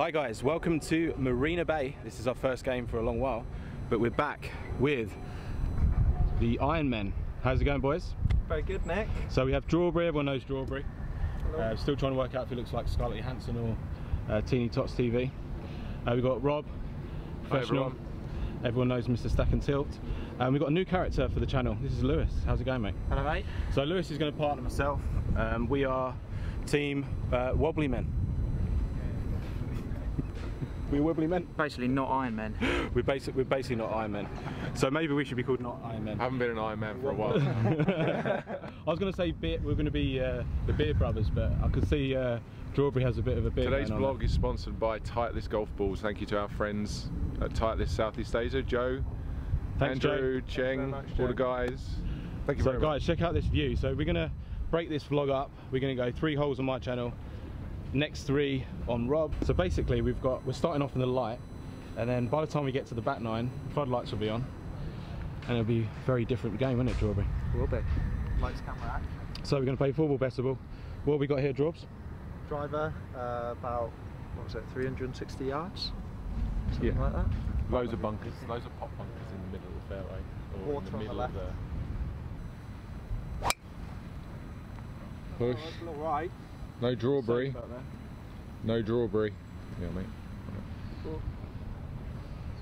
Hi guys, welcome to Marina Bay. This is our first game for a long while, but we're back with the Ironmen. How's it going boys? Very good, Nick. So we have Drawberry, everyone knows Drawberry. Uh, still trying to work out if he looks like Scarlett Johansson or uh, Teeny Tots TV. Uh, we've got Rob, professional. everyone. Everyone knows Mr. Stack and Tilt. And we've got a new character for the channel. This is Lewis. How's it going, mate? Hello, mate. So Lewis is going to partner myself. Um, we are team uh, Wobbly Men. We're Wobbly Men. Basically, not Iron Men. We're basically we're basically not Iron Men. So maybe we should be called not Iron Men. I haven't been an Iron Man for a while. I was going to say beer, we're going to be uh, the Beer Brothers, but I can see uh, Drawberry has a bit of a beer. Today's vlog is sponsored by Titleist Golf Balls. Thank you to our friends at Titleist Southeast Asia, Joe, Thanks, Andrew, Joe. Cheng, Thanks very much, all the guys. Thank you So very guys, check out this view. So we're going to break this vlog up. We're going to go three holes on my channel, next three on Rob. So basically, we've got we're starting off in the light, and then by the time we get to the back nine, floodlights will be on, and it'll be a very different game, won't it, Drawberry? Will be. Lights, camera, action. So we're going to play four ball best of all. What have we got here, Drawbs? Driver, uh, about, what was it, 360 yards? Something Yeah. like that. much. Loads of bunkers, loads of pop bunkers in the middle of the fairway. Or Water in the on the middle left. of the push. a little right. No drawberry. Safe out there. No drawberry. Yeah, mate. Sort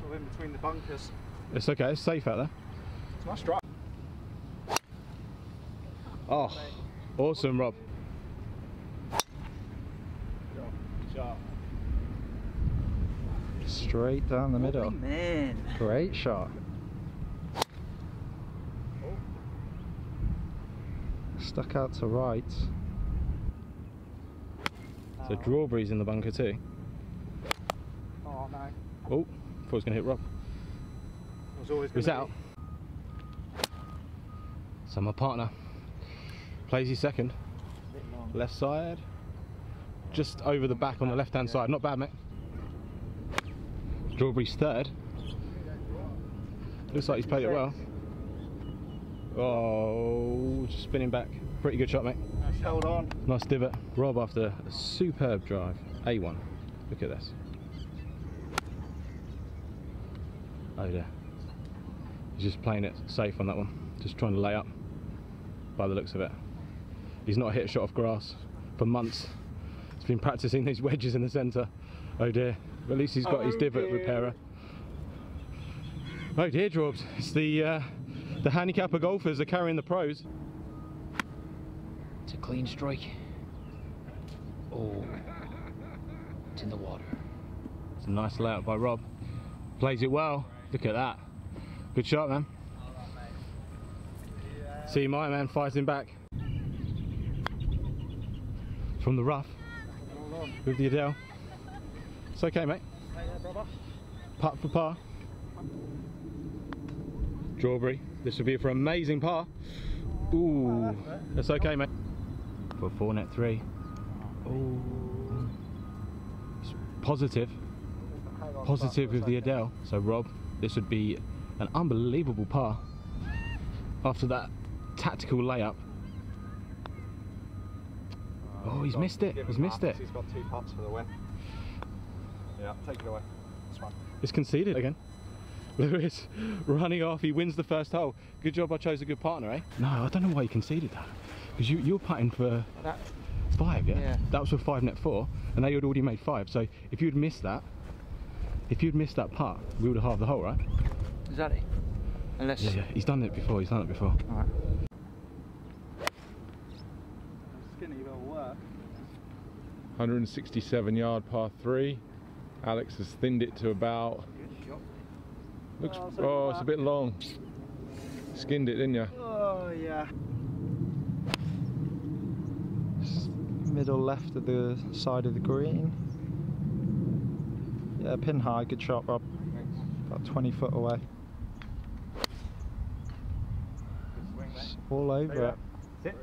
of in between the bunkers. It's okay. It's safe out there. It's my strike. Oh, awesome, Rob. Straight down the middle. Man. Great shot. Oh. Stuck out to right. So Drawberry's in the bunker too. Oh no. Oh, thought it was going to hit Rob. It was always It was out. So my partner plays his second, left side, just over the back on the left hand side. Not bad, mate. Drawberry's third. Looks like he's played it well. Oh, just spinning back. Pretty good shot, mate. Held on. Nice divot. Rob after a superb drive. A1. Look at this. Oh yeah. He's just playing it safe on that one. Just trying to lay up by the looks of it. He's not hit a shot off grass for months. He's been practicing these wedges in the centre. Oh dear. But at least he's got his Oh divot dear. repairer. Oh dear, Drawbs. It's the uh, the handicapper golfers are carrying the pros. Clean strike. Oh. It's in the water. It's a nice layout by Rob. Plays it well. Look at that. Good shot, man. See my man fighting back. From the rough. With the Adele. It's okay, mate. Putt for par. Drawberry. This would be for amazing par. Ooh. That's okay, mate. For four net three. Ooh. It's positive positive with the Adele. So Rob, this would be an unbelievable par after that tactical layup. Oh, he's missed it. He's missed it. He's got two putts for the win. Yeah, take it away. This one. It's conceded again. Lewis running off. He wins the first hole. Good job. I chose a good partner, eh? No, I don't know why he conceded that. Because you you're putting for That, five, yeah? Yeah. That was for five net four, and now you'd already made five. So if you'd missed that, if you'd missed that putt, we would have halved the hole, right? Is that it? Unless. Yeah, yeah. He's done it before. He's done it before. Alright. skinny will work. 167 yard par three. Alex has thinned it to about. Looks. Oh, so Oh, it's a bit long. Skinned it, didn't you? Oh yeah. Middle left of the side of the green. Yeah, pin high, good shot, Rob. About 20 foot away. It's all over it. Sit.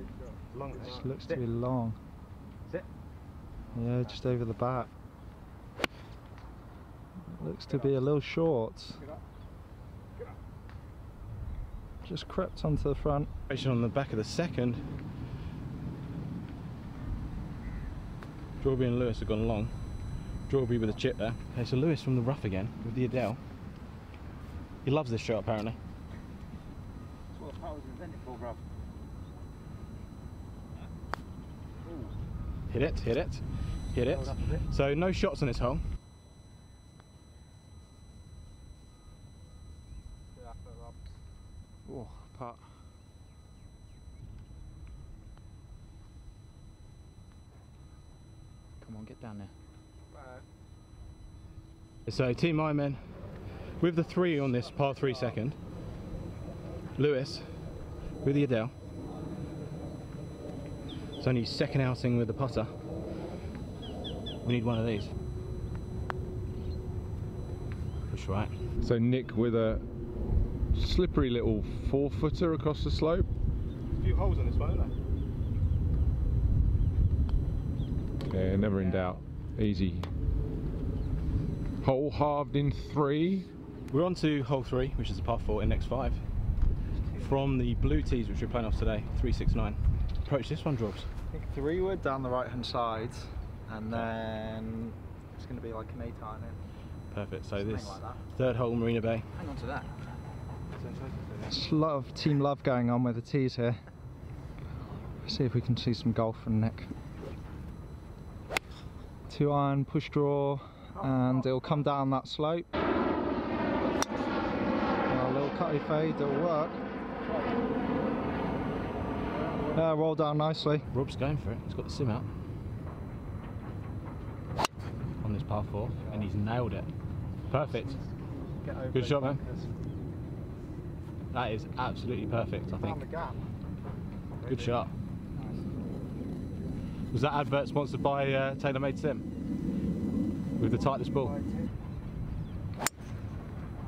Long. Just looks to be long. Sit. Yeah, just over the back. Looks to be a little short. Just crept onto the front. on the back of the second. Drawby and Lewis have gone long. Drawberry with a chip there. Okay, so Lewis from the rough again with the Adele. He loves this shot apparently. That's what Pat was invented for, bruv. Hit it, hit it, hit it. Hold up a bit. So no shots on this hole. Oh, putt. Come on, get down there. So Team Ironman with the three on this par three second. Lewis with the Adele. It's only second outing with the putter. We need one of these. Push right. So Nick with a slippery little four footer across the slope. A few holes on this one, Yeah, never in doubt. Easy. Hole halved in three. We're on to hole three, which is the par four in next five. From the blue tees, which we're playing off today, 369. Approach this one, Drawbs. I think three wood down the right hand side, and then it's going to be like an eight iron in. Perfect. So Something this like that. third hole, Marina Bay. Hang on to that. There's a lot of team love going on with the tees here. See if we can see some golf from Nick. Two iron, push draw, and it'll come down that slope. A little cutty fade, it'll work. Yeah, roll down nicely. Rob's going for it. He's got the sim out on this par four, and he's nailed it. Perfect. Good shot, man. That is absolutely perfect. I think. Good shot. Was that advert sponsored by uh, TaylorMade Sim with the Titleist ball?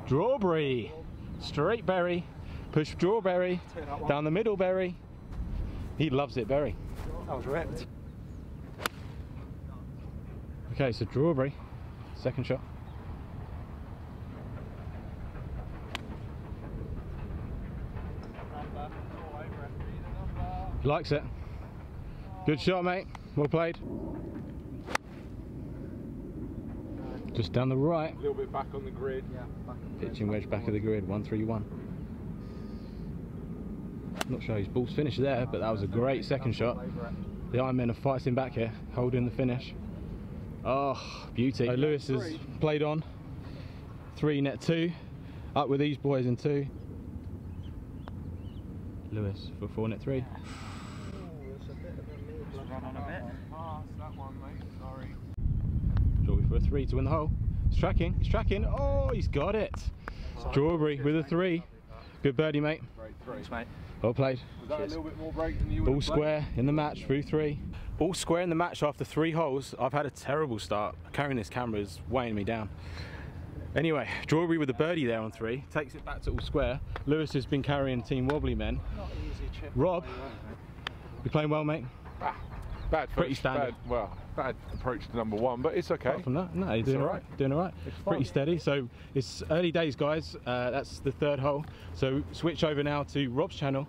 Strawberry, straight berry, push strawberry, down the middle berry. He loves it, berry. That was ripped. Okay, so Drawberry, second shot. He likes it. Good shot, mate. Well played. Just down the right. A little bit back on the grid. Yeah, the Pitching wedge back of the grid, 131. Not sure his ball's finished there, but that was a great second shot. The Iron Ironmen are fighting back here, holding the finish. Oh, beauty. So Lewis has played on. Three net two. Up with these boys in two. Lewis for four net three. Run on a bit. Pass that one, mate. Sorry. Drawberry for a three to win the hole. He's tracking, he's tracking. Oh, he's got it. Drawberry with a three. Good birdie, mate. Great three. Thanks, mate. Well played. Was that a little bit more break than you would All have played? square in the match through three. All square in the match after three holes. I've had a terrible start. Carrying this camera is weighing me down. Anyway, Drawberry with a birdie there on three. Takes it back to all square. Lewis has been carrying Team Wobbly Men. Rob, you playing well, mate? Bad Pretty first- standard. Bad, well, bad approach to number one, but it's okay. Apart from that, no, you're doing all all right. Doing all right. It's Pretty fine. steady. So it's early days, guys. Uh, that's the third hole. So switch over now to Rob's channel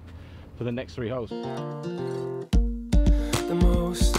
for the next three holes. the most